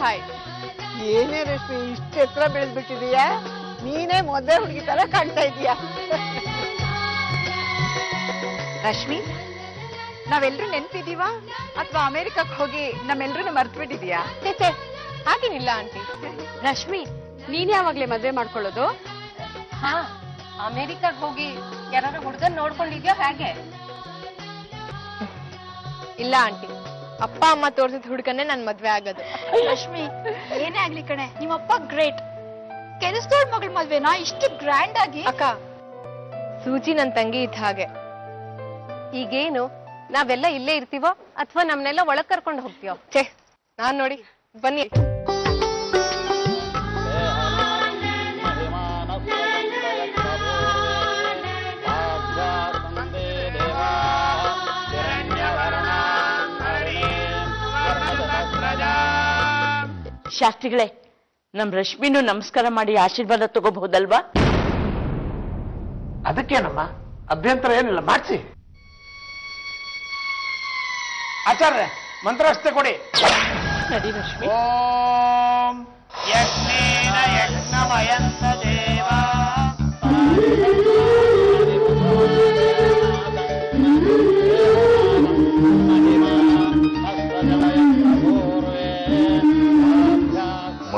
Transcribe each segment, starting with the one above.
ಬಾಯ್ ಏನೇ ರಶ್ಮಿ ಇಷ್ಟು ಎತ್ತರ ಬೆಳೆದ್ಬಿಟ್ಟಿದೀಯಾ? ನೀನೇ ಮೊದಲೇ ಹುಡುಗಿ ತರ ಕಾಣ್ತಾ ಇದೀಯಾ? ರಶ್ಮಿ ನಾವೆಲ್ಲರೂ ನೆನ್ಪಿದೀವಾ? ಅಥವಾ ಅಮೆರಿಕಕ್ಕೆ ಹೋಗಿ ನಮ್ಮೆಲ್ರೂ ಮರ್ತು ಬಿಟ್ಟಿದ್ಯಾ ಹಾಗೇನಿಲ್ಲ ಆಂಟಿ. ರಶ್ಮಿ ನೀನ್ ಯಾವಾಗ್ಲೇ ಮದ್ವೆ ಮಾಡ್ಕೊಳ್ಳೋದು? ಹಾ ಅಮೆರಿಕಾಗ್ ಹೋಗಿ ಯಾರು ಹುಡುಗನ್ ನೋಡ್ಕೊಂಡಿದ್ಯೋ ಹಾಗೆ? ಇಲ್ಲ ಆಂಟಿ. ಅಪ್ಪ ಅಮ್ಮ ತೋರಿಸಿದ ಹುಡುಗನ್ನೇ ನನ್ ಮದ್ವೆ ಆಗೋದು. ಲಕ್ಷ್ಮಿ ಏನೇ ಆಗ್ಲಿ ಕಣೆ ನಿಮ್ಮಪ್ಪ ಗ್ರೇಟ್ ಕೆಲಸದವ್ರ ಮಗಳ ಮದ್ವೆನಾ? ಇಷ್ಟು ಗ್ರ್ಯಾಂಡ್ ಆಗಿ? ಅಕ್ಕ ಸೂಜಿ ನನ್ ತಂಗಿ ಇದ್ದ ಹಾಗೆ. ಈಗೇನು ನಾವೆಲ್ಲ ಇಲ್ಲೇ ಇರ್ತೀವೋ ಅಥವಾ ನಮ್ನೆಲ್ಲ ಒಳಗ್ ಕರ್ಕೊಂಡು ಹೋಗ್ತೀವೋ ಛೇ ನಾನ್ ನೋಡಿ ಬನ್ನಿ. ಶಾಸ್ತ್ರಿಗಳೇ ನಮ್ ರಶ್ಮಿನೂ ನಮಸ್ಕಾರ ಮಾಡಿ ಆಶೀರ್ವಾದ ತಗೋಬಹುದಲ್ವಾ? ಅದಕ್ಕೇನಮ್ಮ? ಅಭ್ಯಂತರ ಏನಿಲ್ಲ ಮಾಡಿಸಿ. ಆಚಾರ್ಯ ಮಂತ್ರಾಸ್ತೆ ಕೊಡಿ. ನಡಿ ರಶ್ಮಿ. ಓಂ ಯಜ್ಞೇನ ಯಜ್ಞಮಯಂತ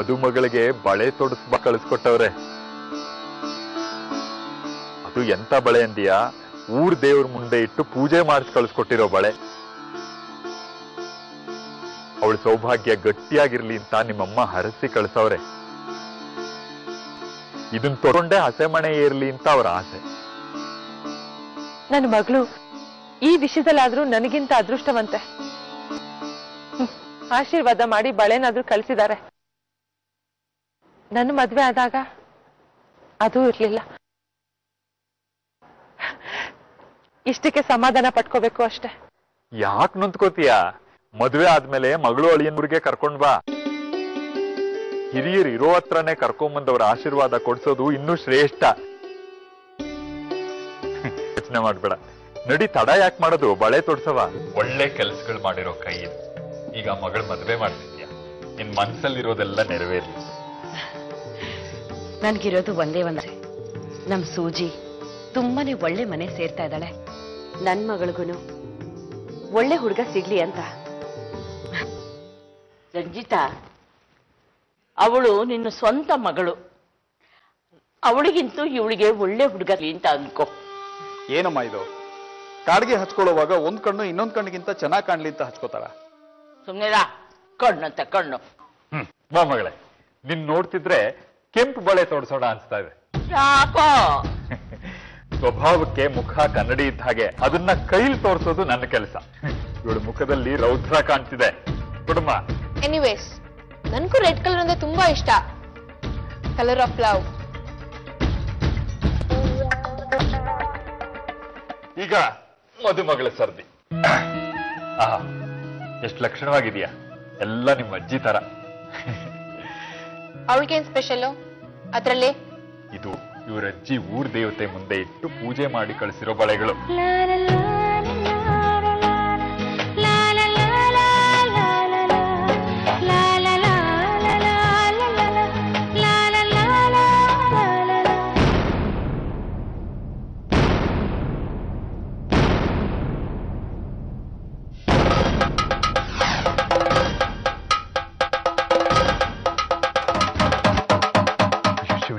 ಮದುಮಗಳಿಗೆ ಬಳೆ ತೊಡಸ್ಬ ಕಳಿಸ್ಕೊಟ್ಟವ್ರೆ. ಅದು ಎಂತ ಬಳೆ ಅಂದಿಯಾ? ಊರ್ ದೇವ್ರ ಮುಂದೆ ಇಟ್ಟು ಪೂಜೆ ಮಾಡಿಸ್ ಕಳಿಸ್ಕೊಟ್ಟಿರೋ ಬಳೆ. ಅವಳ ಸೌಭಾಗ್ಯ ಗಟ್ಟಿಯಾಗಿರ್ಲಿ ಅಂತ ನಿಮ್ಮಮ್ಮ ಹರಸಿ ಕಳ್ಸವ್ರೆ. ಇದನ್ ತೊಗೊಂಡೆ ಹಸೆಮಣೆ ಏರ್ಲಿ ಅಂತ ಅವ್ರ ಆಸೆ. ನನ್ನ ಮಗಳು, ಈ ವಿಷಯದಲ್ಲಾದ್ರೂ ನನಗಿಂತ ಅದೃಷ್ಟವಂತೆ. ಆಶೀರ್ವಾದ ಮಾಡಿ ಬಳೆನಾದ್ರೂ ಕಳ್ಸಿದ್ದಾರೆ ನನ್ನ ಮದುವೆ ಆದಾಗ ಅದು ಇರ್ಲಿಲ್ಲ. ಇಷ್ಟಕ್ಕೆ ಸಮಾಧಾನ ಪಟ್ಕೋಬೇಕು ಅಷ್ಟೆ. ಯಾಕೆ ನೊಂದ್ಕೋತೀಯ? ಮದುವೆ ಆದ್ಮೇಲೆ ಮಗಳು ಅಳಿಯನ್ರಿಗೆ ಕರ್ಕೊಂಡ್ ಬಾ. ಹಿರಿಯರು ಇರೋ ಹತ್ರನೇ ಕರ್ಕೊಂಬಂದವ್ರ ಆಶೀರ್ವಾದ ಕೊಡ್ಸೋದು ಇನ್ನೂ ಶ್ರೇಷ್ಠ. ಯೋಚನೆ ಮಾಡ್ಬೇಡ. ನಡಿ ತಡ ಯಾಕೆ ಮಾಡೋದು? ಬಳೆ ತೊಡ್ಸವ. ಒಳ್ಳೆ ಕೆಲಸಗಳು ಮಾಡಿರೋ ಕೈ ಈಗ ಮಗಳ ಮದುವೆ ಮಾಡ್ತಿದ್ಯಾ? ನಿನ್ ಮನ್ಸಲ್ಲಿರೋದೆಲ್ಲ ನೆರವೇರ್ಲಿ. ನನ್ಗಿರೋದು ಒಂದೇ ಒಂದೇ ನಮ್ ಸೂಜಿ ತುಂಬಾನೇ ಒಳ್ಳೆ ಮನೆ ಸೇರ್ತಾ ಇದ್ದಾಳೆ. ನನ್ ಮಗಳಿಗೂ ಒಳ್ಳೆ ಹುಡುಗ ಸಿಗ್ಲಿ ಅಂತ. ರಂಜಿತಾ ಅವಳು ನಿನ್ನ ಸ್ವಂತ ಮಗಳು. ಅವಳಿಗಿಂತೂ ಇವಳಿಗೆ ಒಳ್ಳೆ ಹುಡುಗ ಅಂತ ಅನ್ಕೋ. ಏನಮ್ಮ ಇದು? ಕಾಡಿಗೆ ಹಚ್ಕೊಳ್ಳುವಾಗ ಒಂದ್ ಕಣ್ಣು ಇನ್ನೊಂದ್ ಕಣ್ಣಿಗಿಂತ ಚೆನ್ನಾಗಿ ಕಾಣ್ಲಿ ಅಂತ ಹಚ್ಕೋತಾರ ಕಣ್ಣು ಕಣ್ಣಂತ ಕಣ್ಣು. ಹ್ಮ್ ಬಾ ಮಗಳೇ. ನಿನ್ ನೋಡ್ತಿದ್ರೆ ಕೆಂಪು ಬಳೆ ತೊಡ್ಸೋಣ ಅನ್ಸ್ತಾ ಇದೆ. ಯಾಕೋ ಸ್ವಭಾವಕ್ಕೆ ಮುಖ ಕನ್ನಡಿ ಇದ್ದ ಹಾಗೆ ಅದನ್ನ ಕೈಲಿ ತೋರಿಸೋದು ನನ್ನ ಕೆಲಸ. ಇವಳ ಮುಖದಲ್ಲಿ ರೌದ್ರ ಕಾಣ್ತಿದೆ. ಕುಟುಂಬ ಎನಿವೇಸ್ ನನ್ಗೂ ರೆಡ್ ಕಲರ್ ಅಂದ್ರೆ ತುಂಬಾ ಇಷ್ಟ. ಕಲರ್ ಆಫ್ ಲವ್ ಈಗ ಮದುಮಗಳ ಸರ್ದಿ. ಆಹಾ ಎಷ್ಟು ಲಕ್ಷಣವಾಗಿದೆಯಾ? ಎಲ್ಲ ನಿಮ್ಮ ಅಜ್ಜಿ ತರ. ಅವಳಿಗೇನ್ ಸ್ಪೆಷಲ್ ಅದ್ರಲ್ಲಿ? ಇದು ಇವರಜ್ಜಿ ಊರ್ ದೇವತೆ ಮುಂದೆ ಇಟ್ಟು ಪೂಜೆ ಮಾಡಿ ಕಳಿಸಿರೋ ಬಳೆಗಳು.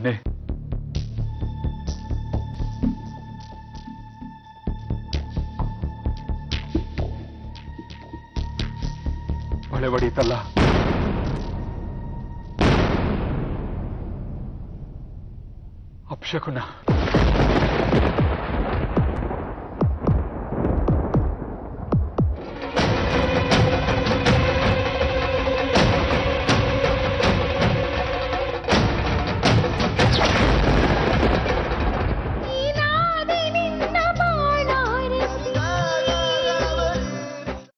मैंने। भले बड़ी तल्ला। अब शकुना।